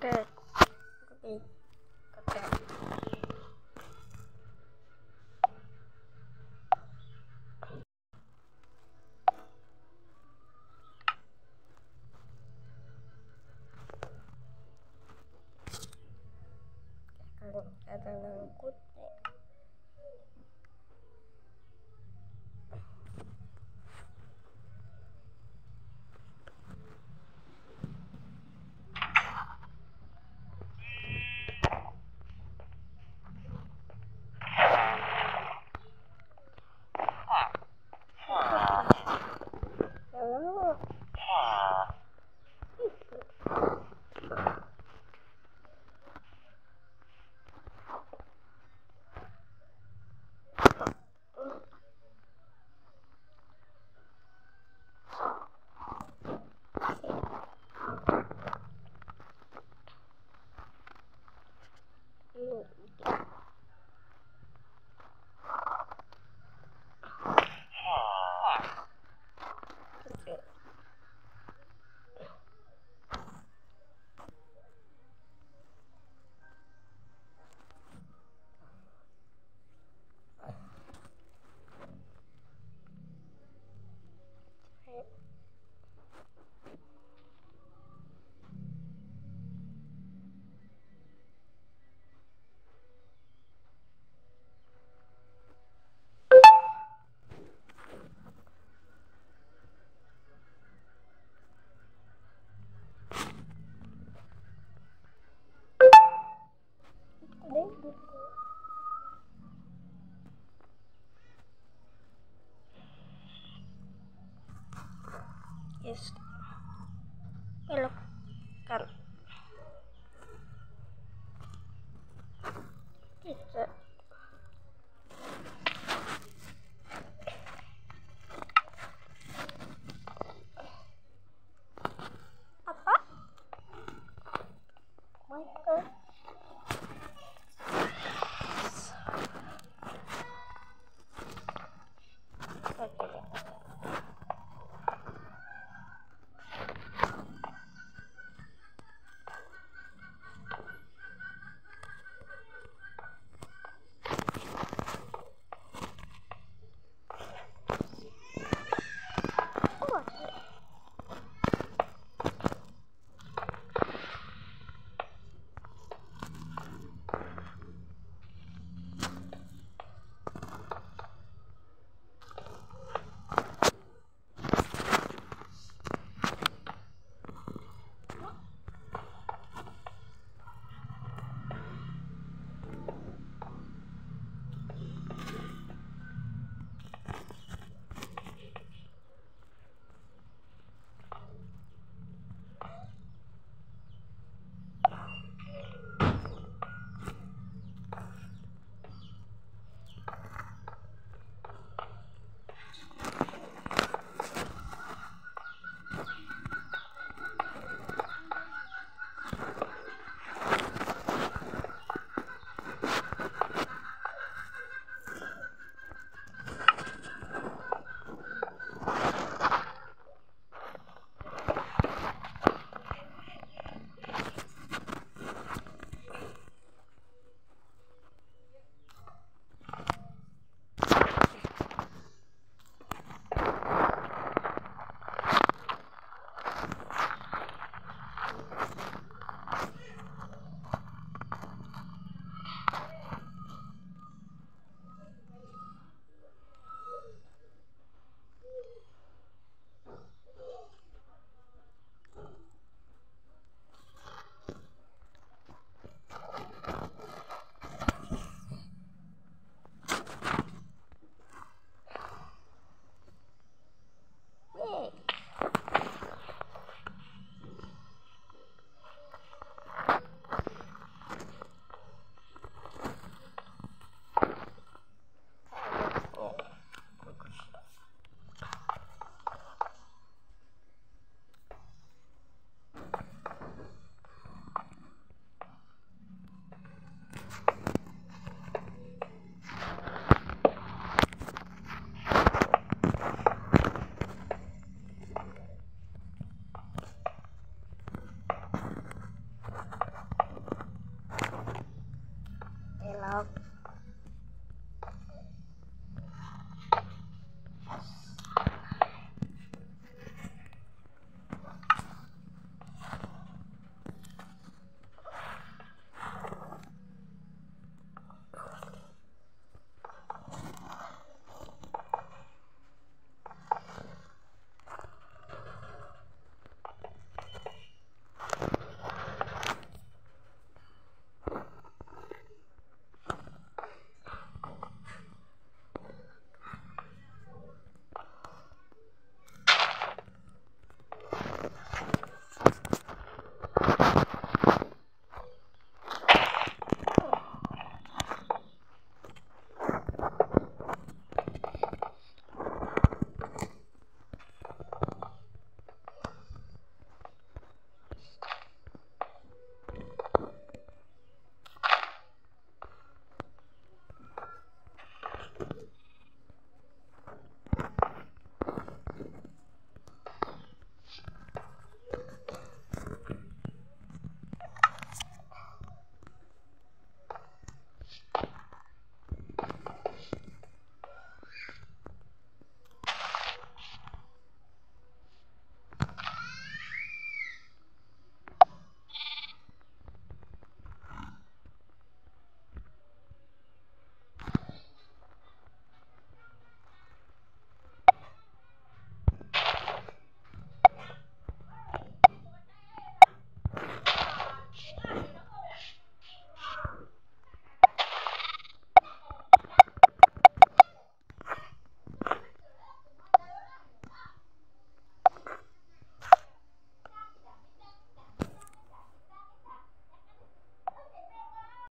Good. elok 好了。